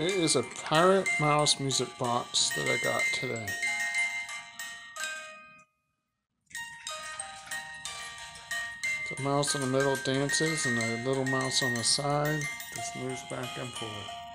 It is a pirate Mouse music box that I got today. The mouse in the middle dances and the little mouse on the side just moves back and forth.